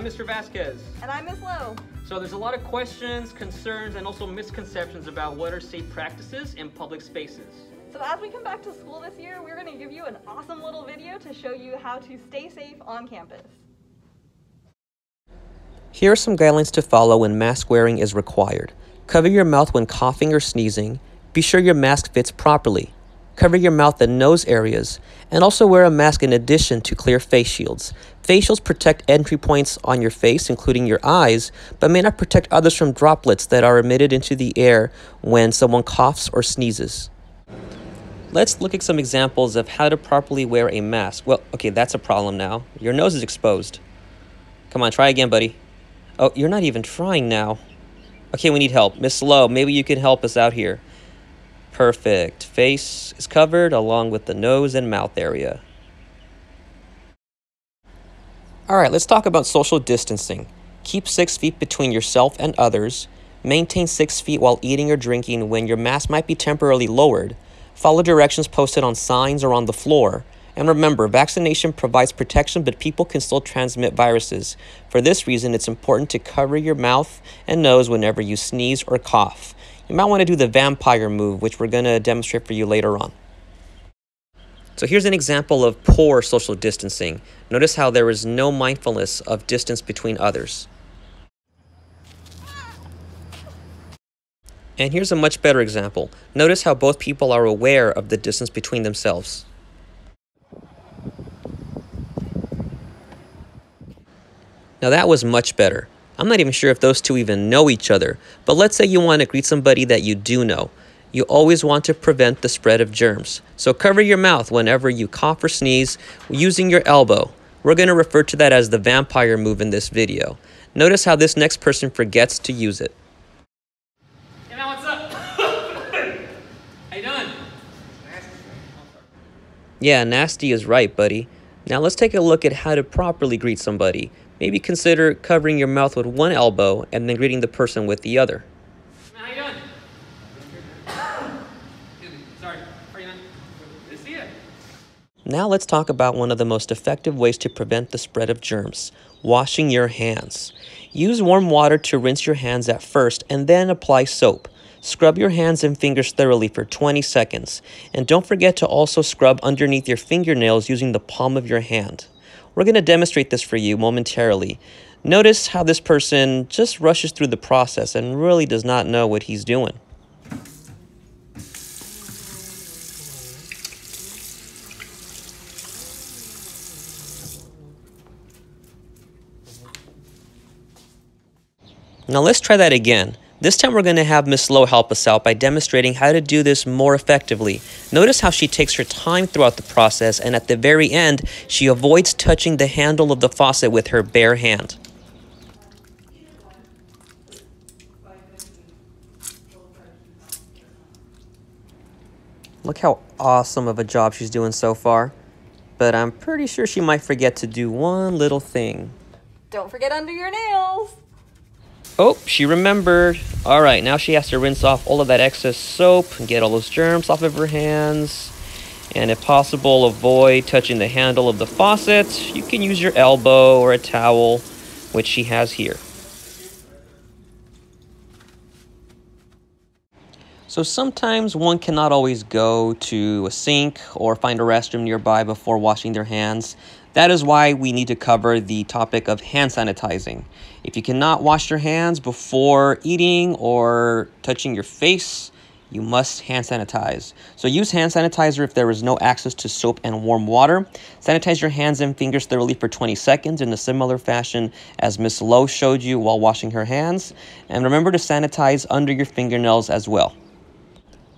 Cheers. I'm Mr. Vasquez. And I'm Miss Lowe. So there's a lot of questions, concerns, and also misconceptions about what are safe practices in public spaces. So as we come back to school this year, we're going to give you an awesome little video to show you how to stay safe on campus. Here are some guidelines to follow when mask wearing is required. Cover your mouth when coughing or sneezing. Be sure your mask fits properly. Cover your mouth and nose areas, and also wear a mask in addition to clear face shields. Face shields protect entry points on your face, including your eyes, but may not protect others from droplets that are emitted into the air when someone coughs or sneezes. Let's look at some examples of how to properly wear a mask. Well, okay, that's a problem now. Your nose is exposed. Come on, try again, buddy. Oh, you're not even trying now. Okay, we need help. Miss Lowe, maybe you can help us out here. Perfect. Face is covered along with the nose and mouth area. Alright, let's talk about social distancing. Keep six feet between yourself and others. Maintain six feet while eating or drinking when your mask might be temporarily lowered. Follow directions posted on signs or on the floor. And remember, vaccination provides protection, but people can still transmit viruses. For this reason, it's important to cover your mouth and nose whenever you sneeze or cough. You might want to do the vampire move, which we're going to demonstrate for you later on. So here's an example of poor social distancing. Notice how there is no mindfulness of distance between others. And here's a much better example. Notice how both people are aware of the distance between themselves. Now that was much better. I'm not even sure if those two even know each other, but let's say you want to greet somebody that you do know. You always want to prevent the spread of germs. So cover your mouth whenever you cough or sneeze using your elbow. We're going to refer to that as the vampire move in this video. Notice how this next person forgets to use it. Hey man, what's up? How you doing? Yeah, nasty is right, buddy. Now let's take a look at how to properly greet somebody. Maybe consider covering your mouth with one elbow and then greeting the person with the other. Man, how you doing? Now let's talk about one of the most effective ways to prevent the spread of germs washing your hands. Use warm water to rinse your hands at first and then apply soap. Scrub your hands and fingers thoroughly for 20 seconds. And don't forget to also scrub underneath your fingernails using the palm of your hand. We're going to demonstrate this for you momentarily. Notice how this person just rushes through the process and really does not know what he's doing. Now let's try that again. This time we're going to have Miss Lowe help us out by demonstrating how to do this more effectively. Notice how she takes her time throughout the process and at the very end, she avoids touching the handle of the faucet with her bare hand. Look how awesome of a job she's doing so far. But I'm pretty sure she might forget to do one little thing. Don't forget under your nails. Oh, she remembered. All right, now she has to rinse off all of that excess soap and get all those germs off of her hands. And if possible, avoid touching the handle of the faucet. You can use your elbow or a towel, which she has here. So sometimes one cannot always go to a sink or find a restroom nearby before washing their hands. That is why we need to cover the topic of hand sanitizing. If you cannot wash your hands before eating or touching your face, you must hand sanitize. So use hand sanitizer if there is no access to soap and warm water. Sanitize your hands and fingers thoroughly for 20 seconds in a similar fashion as Miss Lowe showed you while washing her hands. And remember to sanitize under your fingernails as well.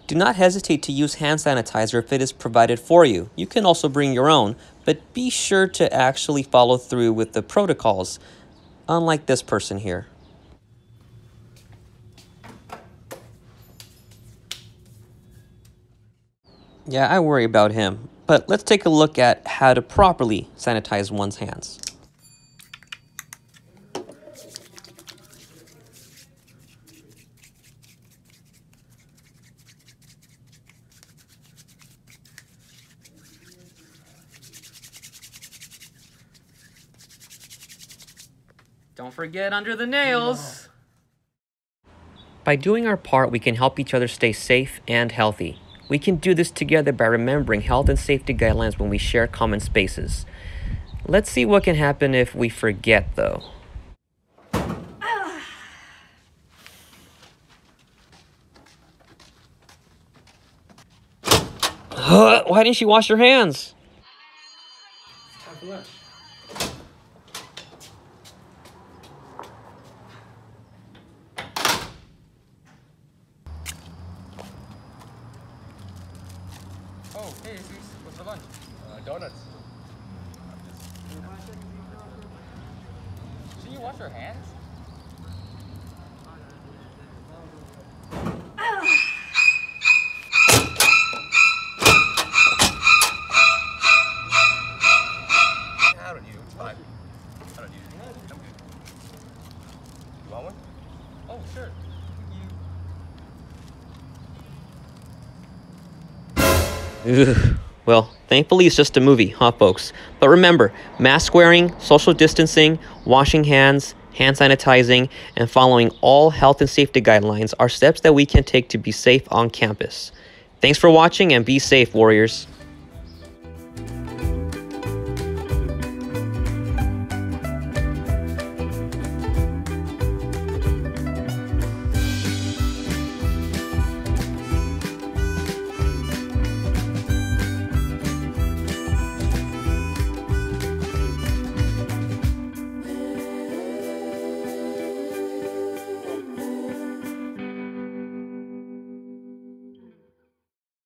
Do not hesitate to use hand sanitizer if it is provided for you. You can also bring your own, but be sure to actually follow through with the protocols, unlike this person here. Yeah, I worry about him, but let's take a look at how to properly sanitize one's hands. Don't forget under the nails. By doing our part, we can help each other stay safe and healthy. We can do this together by remembering health and safety guidelines when we share common spaces. Let's see what can happen if we forget, though. Why didn't she wash her hands? Hey, Jesus, what's for lunch? Uh, donuts. Shouldn't you wash your hands? Oh, sure. Well, thankfully it's just a movie, huh, folks? But remember, mask wearing, social distancing, washing hands, hand sanitizing, and following all health and safety guidelines are steps that we can take to be safe on campus. Thanks for watching and be safe, Warriors.